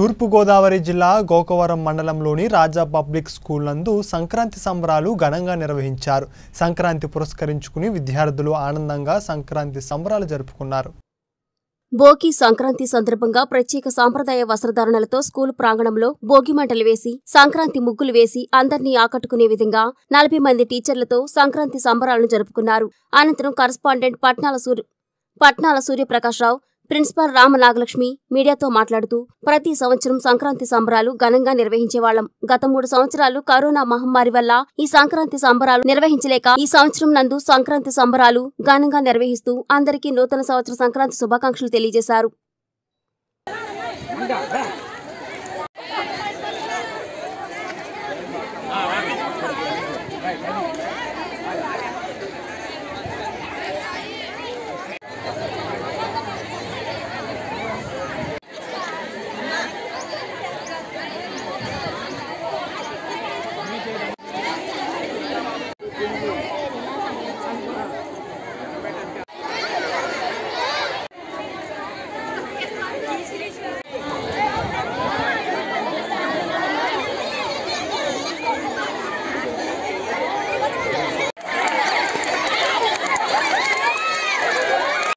తూర్పుగోదావరి జిల్లా గోకవరం మండలంలోని రాజా public school నందు సంక్రాంతి సంబరాలు ఘనంగా నిర్వహించారు. సంక్రాంతి పురస్కరించుకుని విద్యార్థులు ఆనందంగా సంక్రాంతి సంబరాలు జరుపుకున్నారు. భోగి సంక్రాంతి సందర్భంగా ప్రత్యేక సాంప్రదాయ వస్త్రధారణలతో స్కూల్ ప్రాంగణంలో భోగి మంటలు వేసి సంక్రాంతి ముగ్గులు వేసి అందర్నీ ఆకట్టుకునే విధంగా నలభై మంది టీచర్లతో సంక్రాంతి సంబరాలను జరుపుకున్నారు. అనంతరం కరస్పాండెంట్ పట్నాల సూర్య పట్నాల సూర్యప్రకాశ్రావు ప్రిన్సిపాల్ రామ నాగలక్ష్మి మీడియాతో మాట్లాడుతూ ప్రతి సంవత్సరం సంక్రాంతి సంబరాలు ఘనంగా నిర్వహించేవాళ్ళం గత మూడు సంవత్సరాలు కరోనా మహమ్మారి వల్ల ఈ సంక్రాంతి సంబరాలు నిర్వహించలేక ఈ సంవత్సరం నందు సంక్రాంతి సంబరాలు ఘనంగా నిర్వహిస్తూ అందరికీ నూతన సంవత్సర సంక్రాంతి శుభాకాంక్షలు తెలియజేశారు.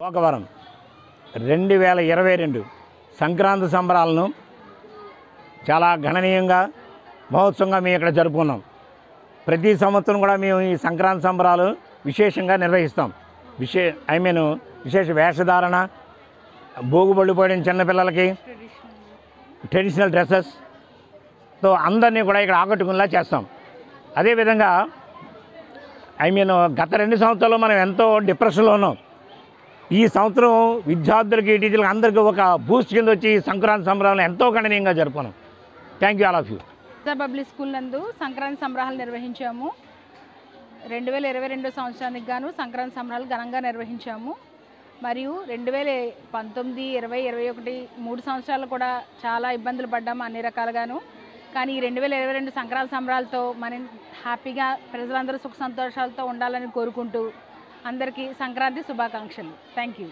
పోకవరం రెండు వేల ఇరవై రెండు సంక్రాంతి సంబరాలను చాలా గణనీయంగా మహోత్సవంగా మేము ఇక్కడ జరుపుకున్నాం. ప్రతి సంవత్సరం కూడా మేము ఈ సంక్రాంతి సంబరాలు విశేషంగా నిర్వహిస్తాం. విశే ఐ మీన్ విశేష వేషధారణ భోగుబళ్ళు పోయిన చిన్నపిల్లలకి ట్రెడిషనల్ డ్రెస్సెస్తో అందరినీ కూడా ఇక్కడ ఆకట్టుకునేలా చేస్తాం. అదేవిధంగా ఐ మీన్ గత రెండు సంవత్సరాలు మనం ఎంతో డిప్రెషన్లో ఉన్నాం. ఈ సంవత్సరం విద్యార్థులకి టీచర్లకి అందరికీ ఒక బూస్ట్ కింద వచ్చి సంక్రాంతి సంబరాలను ఎంతో గణనీయంగా జరుపుకున్నాం. Thank you all of you Raja public school నందు సంక్రాంతి సంబరాలు నిర్వహించాము. రెండు వేల ఇరవై రెండు సంవత్సరానికి గాను సంక్రాంతి సంబరాలు ఘనంగా నిర్వహించాము. మరియు రెండు వేల పంతొమ్మిది ఇరవై ఇరవై ఒకటి మూడు సంవత్సరాలు కూడా చాలా ఇబ్బందులు పడ్డాము అన్ని రకాలుగాను. కానీ ఈ రెండు వేల ఇరవై రెండు సంక్రాంతి సంబరాలతో మనం హ్యాపీగా ప్రజలందరూ సుఖ సంతోషాలతో ఉండాలని కోరుకుంటూ అందరికీ సంక్రాంతి శుభాకాంక్షలు. Thank you